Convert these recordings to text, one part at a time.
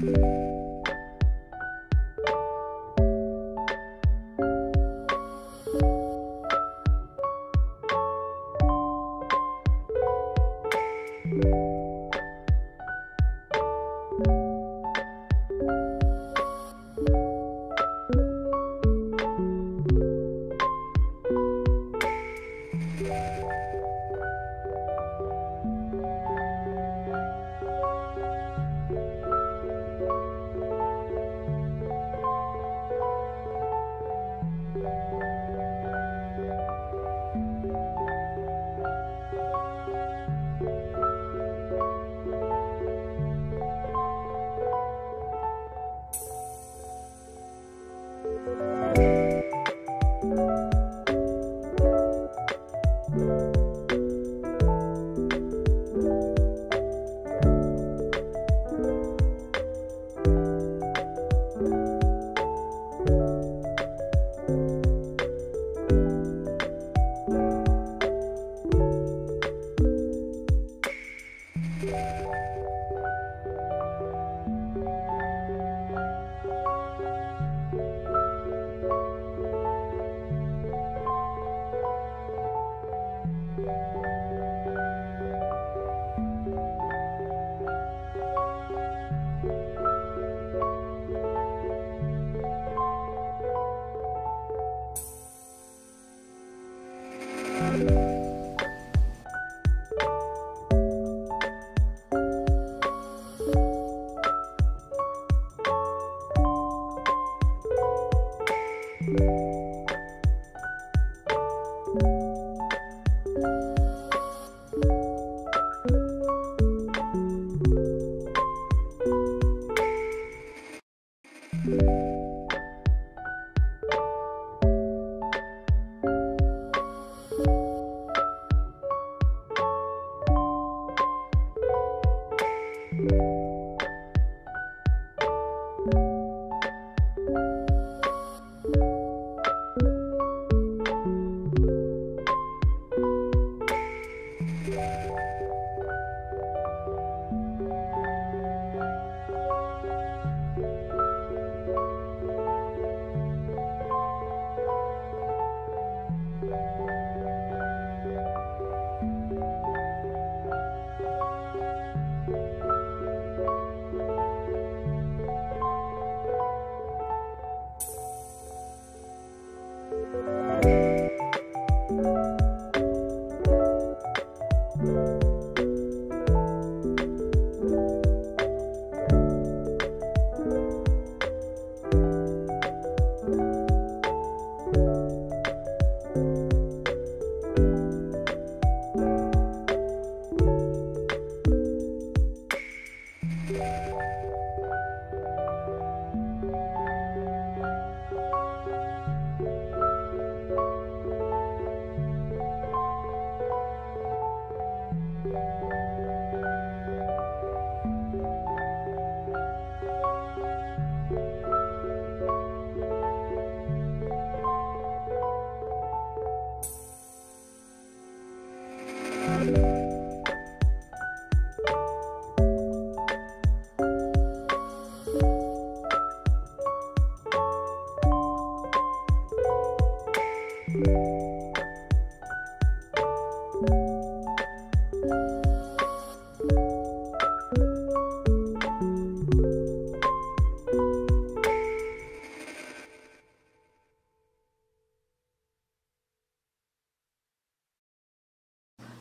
Música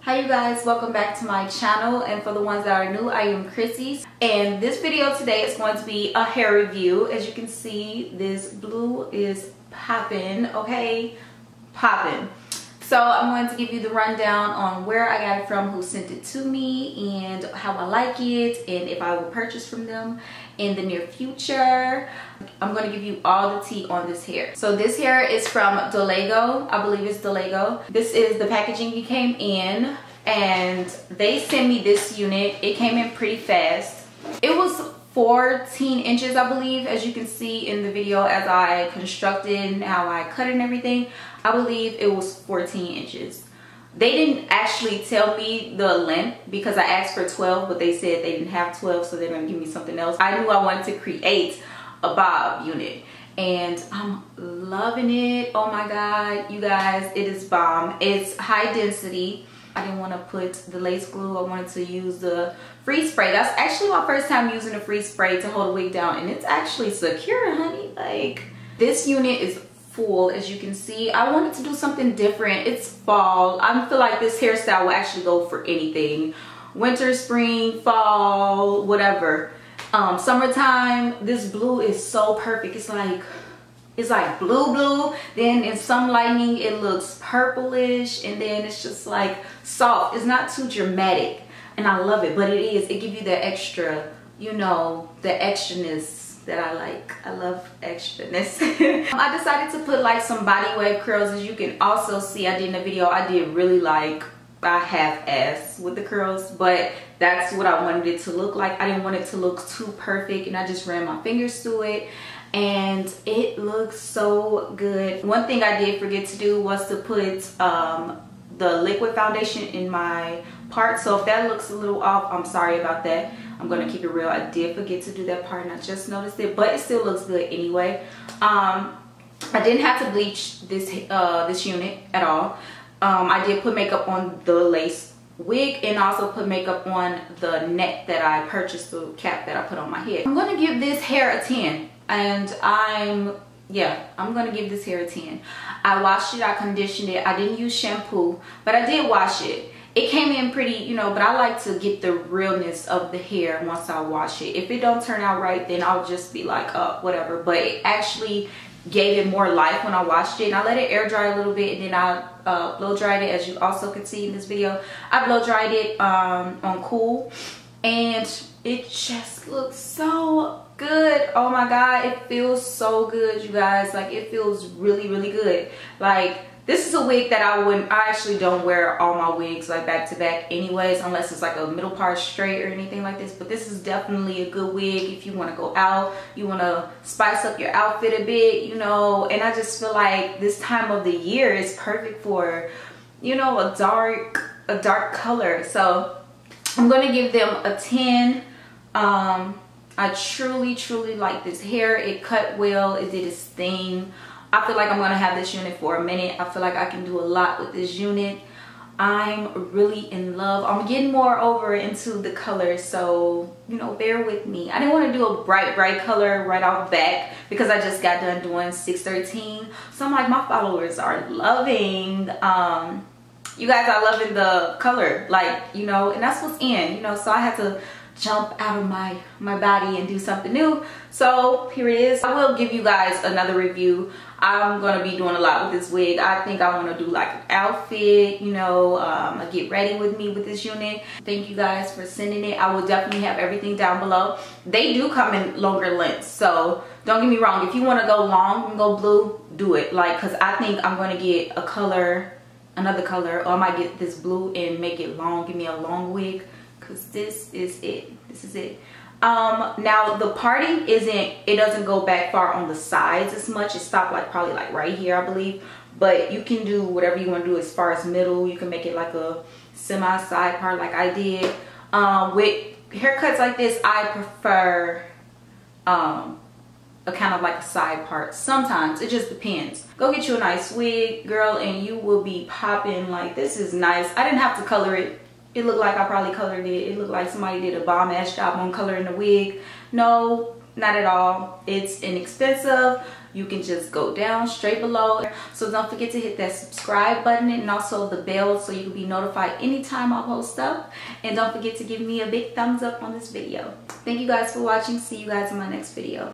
hi you guys. Welcome back to my channel. And for the ones that are new i am chrissy. And this video today is going to be a hair review. As you can see this blue is popping okay? Popping so i'm going to give you the rundown on where i got it from who sent it to me and how i like it and if i will purchase from them in the near future. I'm going to give you all the tea on this hair. So this hair is from Dolago. I believe it's Dolago. This is the packaging you came in and they sent me this unit. It came in pretty fast. It was 14 inches i believe as you can see in the video as i constructed and how i cut and everything i believe it was 14 inches they didn't actually tell me the length because I asked for 12 but they said they didn't have 12 so they're gonna give me something else. I knew I wanted to create a bob unit and I'm loving it. Oh my God, you guys, it is bomb. It's high density. I didn't want to put the lace glue. I wanted to use the free spray. That's actually my first time using the free spray to hold a wig down and it's actually secure, honey. Like this unit is full as you can see i wanted to do something different it's fall i feel like this hairstyle will actually go for anything winter spring fall whatever um summertime this blue is so perfect it's like it's like blue blue. Then in some lighting it looks purplish. And then it's just like soft. It's not too dramatic. And i love it. But it is. It gives you the extra you know the extraness that I like. I love extraness. I decided to put like some body wave curls. As you can also see, I did in the video, I did really like I half ass with the curls, but that's what I wanted it to look like. I didn't want it to look too perfect. And I just ran my fingers through it and it looks so good. One thing I did forget to do was to put um, the liquid foundation in my part. So if that looks a little off, I'm sorry about that. I'm gonna keep it real. I did forget to do that part and I just noticed it, but it still looks good anyway. Um, I didn't have to bleach this uh, this unit at all. Um, I did put makeup on the lace wig and also put makeup on the net that I purchased, the cap that I put on my head. I'm gonna give this hair a 10 and I'm yeah i'm gonna give this hair a 10 i washed it i conditioned it. I didn't use shampoo but i did wash it. It came in pretty you know but i like to get the realness of the hair once i wash it. If it don't turn out right then i'll just be like oh whatever. But it actually gave it more life when i washed it. And i let it air dry a little bit and then i uh, blow dried it. As you also can see in this video i blow dried it um, on cool and it just looks so good oh my god it feels so good you guys like it feels really really good like this is a wig that I wouldn't, I actually don't wear all my wigs like back to back anyways, unless it's like a middle part straight or anything like this. But this is definitely a good wig if you want to go out, you want to spice up your outfit a bit, you know. And I just feel like this time of the year is perfect for, you know, a dark, a dark color. So I'm going to give them a 10. Um, I truly, truly like this hair. It cut well. It did its thing. I feel like I'm going to have this unit for a minute. I feel like I can do a lot with this unit. I'm really in love. I'm getting more over into the color, so, you know, bear with me. I didn't want to do a bright, bright color right off back because I just got done doing 613. So I'm like, my followers are loving, um, you guys are loving the color, like, you know, and that's what's in, you know, so I had to jump out of my my body and do something new. So here it is. I will give you guys another review. I'm gonna be doing a lot with this wig. I think i want to do like an outfit you know um get ready with me with this unit. Thank you guys for sending it. I will definitely have everything down below. They do come in longer lengths so don't get me wrong. If you want to go long and go blue do it. Like because i think i'm to get a color another color or i might get this blue and make it long give me a long wig because this is it this is it. Um now the parting isn't it doesn't go back far on the sides as much. It stopped like probably like right here i believe. But you can do whatever you want to do as far as middle. You can make it like a semi side part like i did. Um with haircuts like this i prefer um a kind of like a side part sometimes it just depends go get you a nice wig girl and you will be popping like this is nice i didn't have to color it it looked like I probably colored it. It looked like somebody did a bomb ass job on coloring the wig. No, not at all. It's inexpensive. You can just go down straight below. So don't forget to hit that subscribe button and also the bell so you can be notified anytime I post stuff. And don't forget to give me a big thumbs up on this video. Thank you guys for watching. See you guys in my next video.